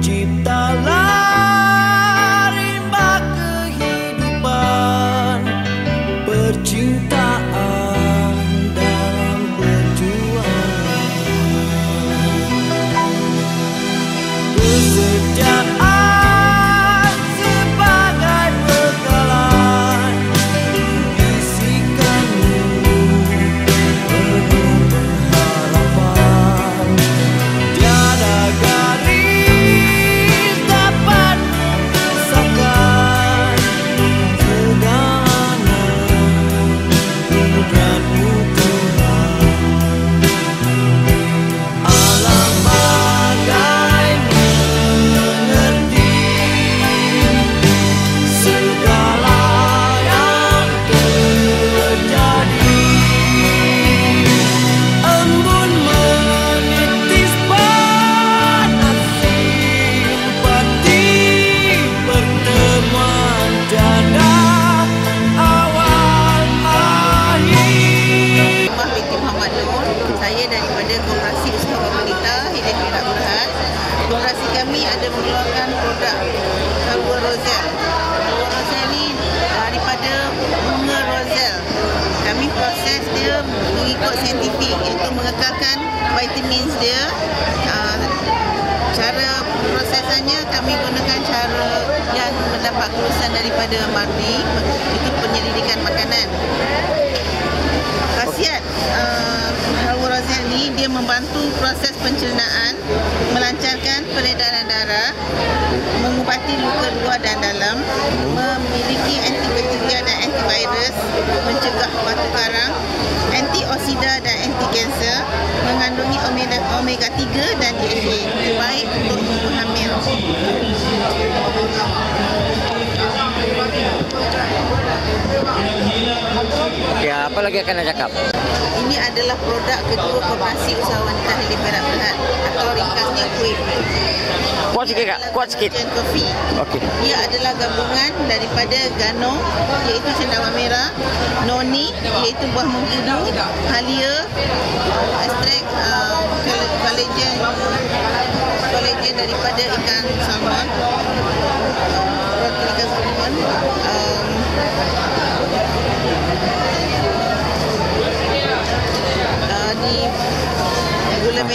cipta lah. Ada mengeluarkan produk Halwa Rosel. Halwa Rosel ni daripada bunga Rosel. Kami proses dia mengikut saintifik iaitu mengekalkan vitamins dia. Ah, cara prosesannya kami gunakan cara yang mendapat kelulusan daripada MARDI itu penyelidikan makanan khasiat uh, halwa rozet ni dia membantu proses pencernaan melancarkan peredaran darah mengubati luka luar dan dalam memiliki antibakteria dan antivirus mencegah batu karang antioksida dan anti kanser mengandungi omega, omega 3 dan DHA baik untuk ibu hamil Okey, apa lagi akan nak cakap? ini adalah produk kedua Koperasi Usaha Wanita Hilir Perak Berhad kuih Kuat sikit kak, kuat sikit. Okey. Ia adalah gabungan daripada gano iaitu cendawan merah, noni iaitu buah mengkudu, halia, ekstrak uh, kolagen kolagen daripada ikan salmon, uh, protein ikan salmon, um, uh, di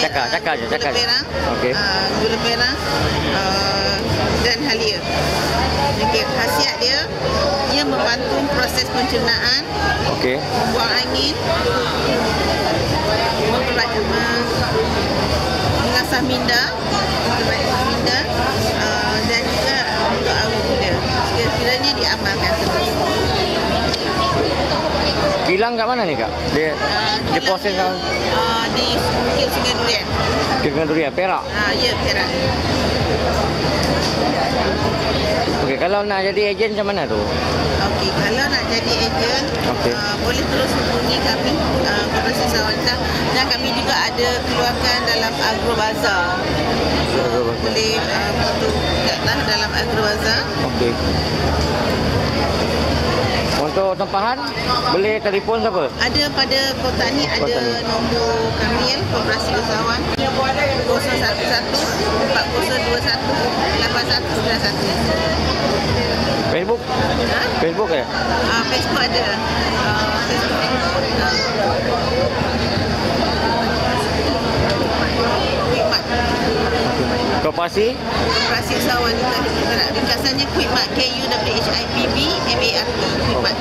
cakap, cakap je, cakap je. gula merah, Okey. uh, gula merah uh, dan halia. Okey, khasiat dia dia membantu proses pencernaan, Okey. membuang angin, memperat me- mengasah minda, memperat minda uh, dan juga untuk awet muda. Sekiranya diamalkan terus. Kilang kat mana ni kak? Dia Uh, dia proses kat uh, di Bukit Durian. Dengan durian Perak. Ah, ya, Perak. Okey, kalau nak jadi ejen macam mana tu? Okey, kalau nak jadi ejen, Okey. uh, boleh terus hubungi kami uh, Koperasi Sawanita dan kami juga ada keluarkan dalam Agro Bazaar. So, Agro Bazaar. boleh uh, butuh lah dalam Agro Bazaar. Okey. Untuk tempahan boleh telefon siapa? Ada pada kotak ni ada ni. nombor kami Koperasi Usahawan 011 4021 8191. Facebook? Ha? Facebook ke? Uh, Facebook ada. Uh, Facebook. Uh, Quick Mart. Koperasi? Operasi usahawan kita bergerak. Ringkasannya Quick Mart. K-U-W-H-I-P-B M-A-R-T. Quick Mart.